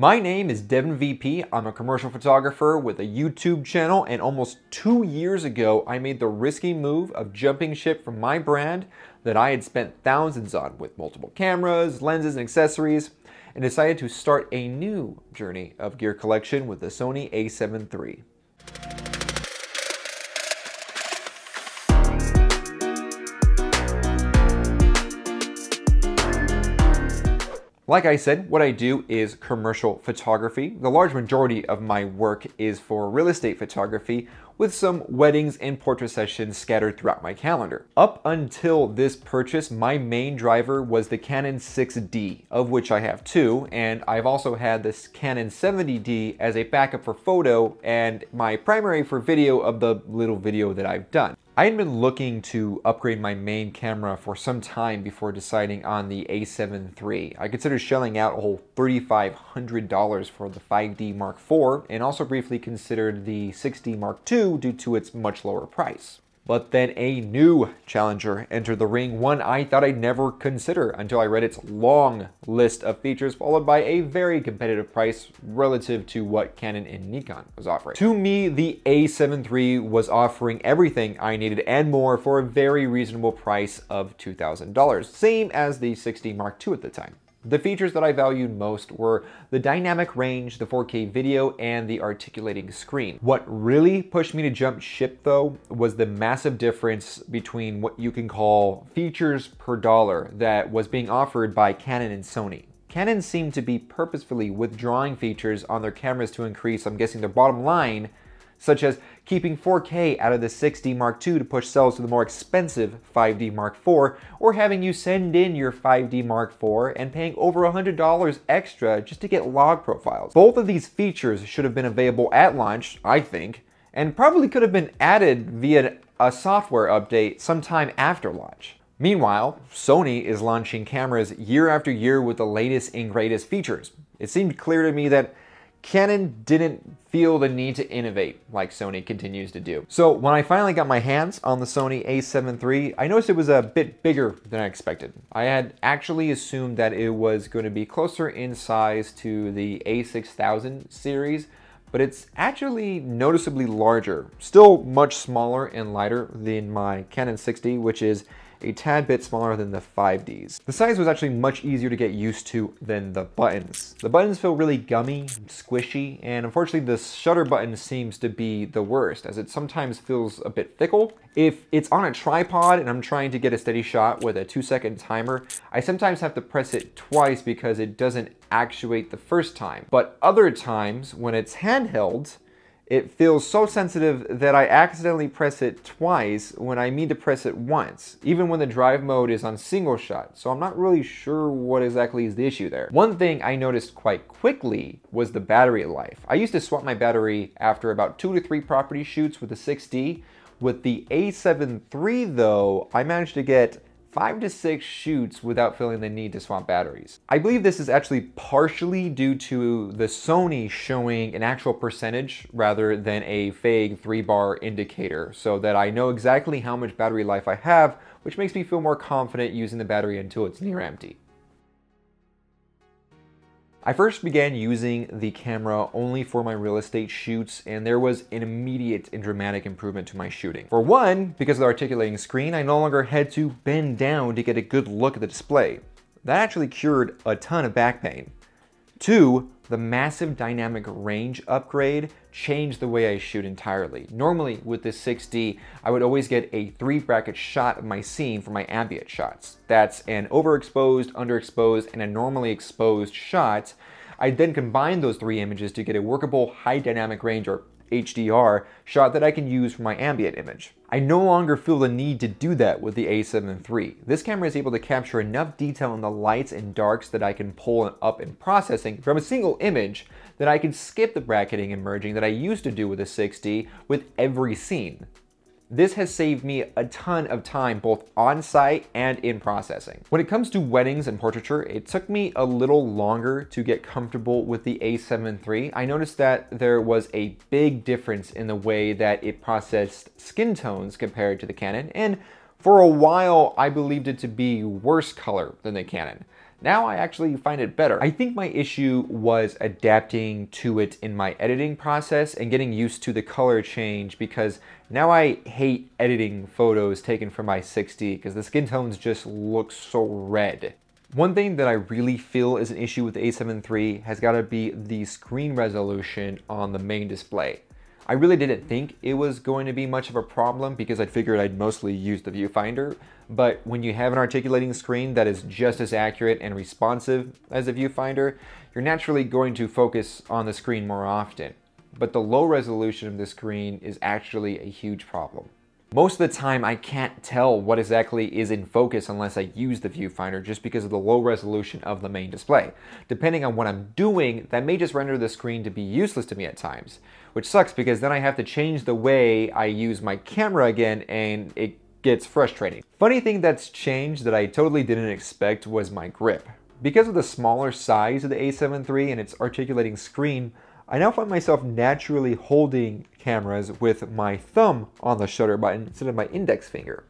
My name is Devon VP. I'm a commercial photographer with a YouTube channel, and almost two years ago, I made the risky move of jumping ship from my brand that I had spent thousands on with multiple cameras, lenses, and accessories, and decided to start a new journey of gear collection with the Sony a7 III. Like I said, what I do is commercial photography. The large majority of my work is for real estate photography with some weddings and portrait sessions scattered throughout my calendar. Up until this purchase, my main driver was the Canon 6D, of which I have two, and I've also had this Canon 70D as a backup for photo and my primary for video of the little video that I've done. I had been looking to upgrade my main camera for some time before deciding on the a7 III. I considered shelling out a whole $3,500 for the 5D Mark IV and also briefly considered the 6D Mark II due to its much lower price. But then a new challenger entered the ring, one I thought I'd never consider until I read its long list of features, followed by a very competitive price relative to what Canon and Nikon was offering. To me, the a7 III was offering everything I needed and more for a very reasonable price of $2,000, same as the 6D Mark II at the time. The features that I valued most were the dynamic range, the 4K video, and the articulating screen. What really pushed me to jump ship though was the massive difference between what you can call features per dollar that was being offered by Canon and Sony. Canon seemed to be purposefully withdrawing features on their cameras to increase, I'm guessing, their bottom line such as keeping 4K out of the 6D Mark II to push sales to the more expensive 5D Mark IV, or having you send in your 5D Mark IV and paying over $100 extra just to get log profiles. Both of these features should have been available at launch, I think, and probably could have been added via a software update sometime after launch. Meanwhile, Sony is launching cameras year after year with the latest and greatest features. It seemed clear to me that Canon didn't feel the need to innovate like Sony continues to do. So when I finally got my hands on the Sony a7 III, I noticed it was a bit bigger than I expected. I had actually assumed that it was going to be closer in size to the a6000 series, but it's actually noticeably larger. Still much smaller and lighter than my Canon 6D, which is a tad bit smaller than the 5Ds. The size was actually much easier to get used to than the buttons. The buttons feel really gummy, squishy, and unfortunately the shutter button seems to be the worst as it sometimes feels a bit fickle. If it's on a tripod and I'm trying to get a steady shot with a two second timer, I sometimes have to press it twice because it doesn't actuate the first time. But other times when it's handheld, it feels so sensitive that I accidentally press it twice when I mean to press it once, even when the drive mode is on single shot, so I'm not really sure what exactly is the issue there. One thing I noticed quite quickly was the battery life. I used to swap my battery after about two to three property shoots with the 6D. With the A7 III though, I managed to get five to six shoots without feeling the need to swap batteries. I believe this is actually partially due to the Sony showing an actual percentage rather than a fake three bar indicator so that I know exactly how much battery life I have, which makes me feel more confident using the battery until it's near empty. I first began using the camera only for my real estate shoots, and there was an immediate and dramatic improvement to my shooting. For one, because of the articulating screen, I no longer had to bend down to get a good look at the display. That actually cured a ton of back pain. Two, the massive dynamic range upgrade changed the way I shoot entirely. Normally with this 6D, I would always get a three bracket shot of my scene for my ambient shots. That's an overexposed, underexposed, and a normally exposed shot. I then combine those three images to get a workable high dynamic range or HDR shot that I can use for my ambient image. I no longer feel the need to do that with the a7 III. This camera is able to capture enough detail in the lights and darks that I can pull up in processing from a single image that I can skip the bracketing and merging that I used to do with a 6D with every scene. This has saved me a ton of time both on site and in processing. When it comes to weddings and portraiture, it took me a little longer to get comfortable with the a7 III. I noticed that there was a big difference in the way that it processed skin tones compared to the Canon, and for a while I believed it to be worse color than the Canon. Now I actually find it better. I think my issue was adapting to it in my editing process and getting used to the color change because now I hate editing photos taken from my 6D because the skin tones just look so red. One thing that I really feel is an issue with the a7 III has got to be the screen resolution on the main display. I really didn't think it was going to be much of a problem because I figured I'd mostly use the viewfinder, but when you have an articulating screen that is just as accurate and responsive as a viewfinder, you're naturally going to focus on the screen more often. But the low resolution of the screen is actually a huge problem. Most of the time, I can't tell what exactly is in focus unless I use the viewfinder just because of the low resolution of the main display. Depending on what I'm doing, that may just render the screen to be useless to me at times, which sucks because then I have to change the way I use my camera again and it gets frustrating. Funny thing that's changed that I totally didn't expect was my grip. Because of the smaller size of the a7 III and its articulating screen, I now find myself naturally holding cameras with my thumb on the shutter button instead of my index finger.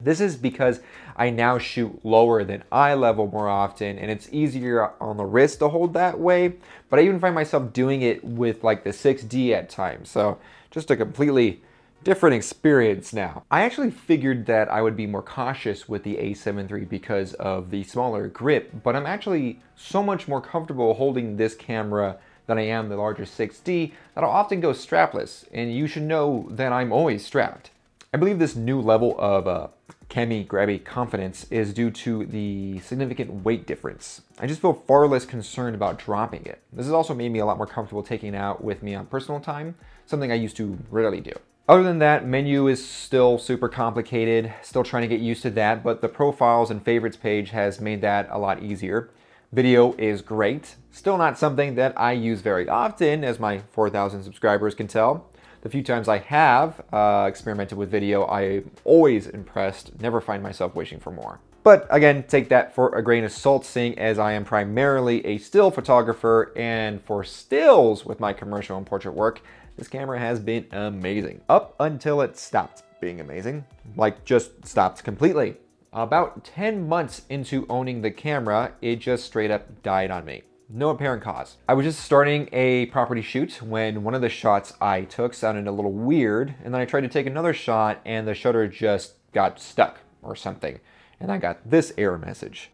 This is because I now shoot lower than eye level more often and it's easier on the wrist to hold that way, but I even find myself doing it with like the 6D at times. So just a completely different experience now. I actually figured that I would be more cautious with the a7 III because of the smaller grip, but I'm actually so much more comfortable holding this camera than I am the larger 6D that I'll often go strapless, and you should know that I'm always strapped. I believe this new level of uh, cami grabby confidence is due to the significant weight difference. I just feel far less concerned about dropping it. This has also made me a lot more comfortable taking it out with me on personal time, something I used to rarely do. Other than that, menu is still super complicated, still trying to get used to that, but the profiles and favorites page has made that a lot easier. Video is great. Still not something that I use very often, as my 4,000 subscribers can tell. The few times I have uh, experimented with video, I'm always impressed, never find myself wishing for more. But again, take that for a grain of salt, seeing as I am primarily a still photographer, and for stills with my commercial and portrait work, this camera has been amazing. Up until it stopped being amazing. Like, just stopped completely. About 10 months into owning the camera, it just straight up died on me. No apparent cause. I was just starting a property shoot when one of the shots I took sounded a little weird, and then I tried to take another shot and the shutter just got stuck or something, and I got this error message.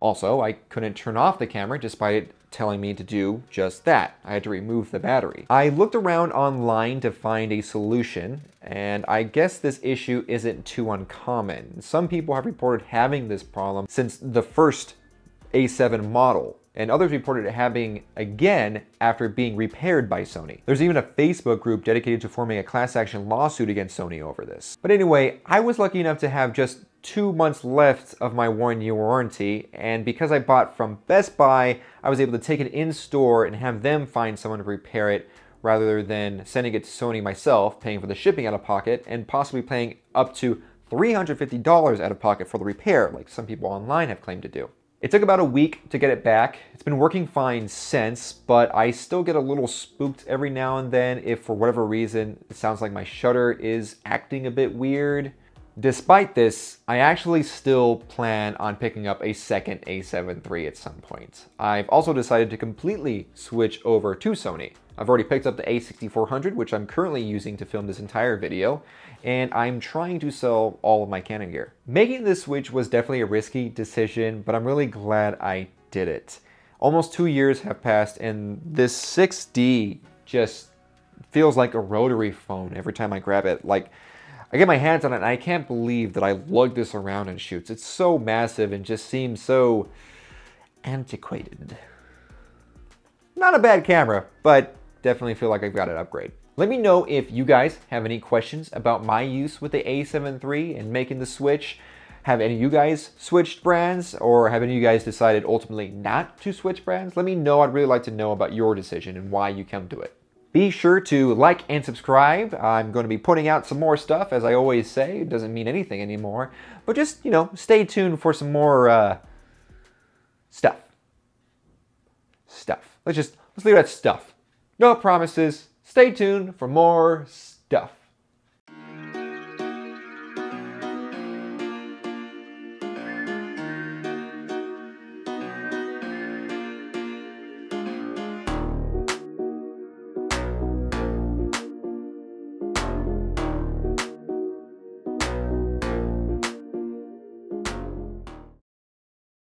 Also, I couldn't turn off the camera despite telling me to do just that. I had to remove the battery. I looked around online to find a solution, and I guess this issue isn't too uncommon. Some people have reported having this problem since the first A7 model, and others reported it having again after being repaired by Sony. There's even a Facebook group dedicated to forming a class action lawsuit against Sony over this. But anyway, I was lucky enough to have just two months left of my one year warranty, and because I bought from Best Buy, I was able to take it in store and have them find someone to repair it rather than sending it to Sony myself, paying for the shipping out of pocket, and possibly paying up to $350 out of pocket for the repair, like some people online have claimed to do. It took about a week to get it back. It's been working fine since, but I still get a little spooked every now and then if for whatever reason it sounds like my shutter is acting a bit weird. Despite this, I actually still plan on picking up a second a7 III at some point. I've also decided to completely switch over to Sony. I've already picked up the a6400, which I'm currently using to film this entire video, and I'm trying to sell all of my Canon gear. Making this switch was definitely a risky decision, but I'm really glad I did it. Almost two years have passed, and this 6D just feels like a rotary phone every time I grab it. Like, I get my hands on it and I can't believe that I lug this around and shoots. It's so massive and just seems so antiquated. Not a bad camera, but definitely feel like I've got an upgrade. Let me know if you guys have any questions about my use with the a7 III and making the switch. Have any of you guys switched brands or have any of you guys decided ultimately not to switch brands? Let me know. I'd really like to know about your decision and why you come to it. Be sure to like and subscribe. I'm going to be putting out some more stuff, as I always say. It doesn't mean anything anymore. But just, you know, stay tuned for some more uh, stuff. Stuff. Let's just, let's leave that stuff. No promises. Stay tuned for more stuff.